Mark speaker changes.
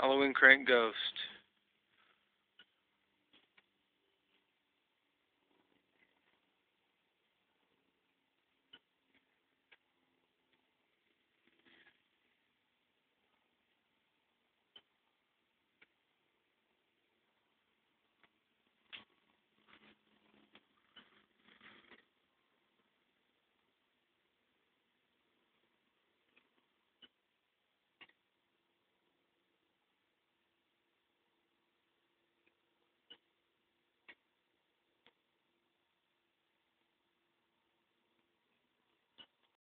Speaker 1: Halloween Crank Ghost.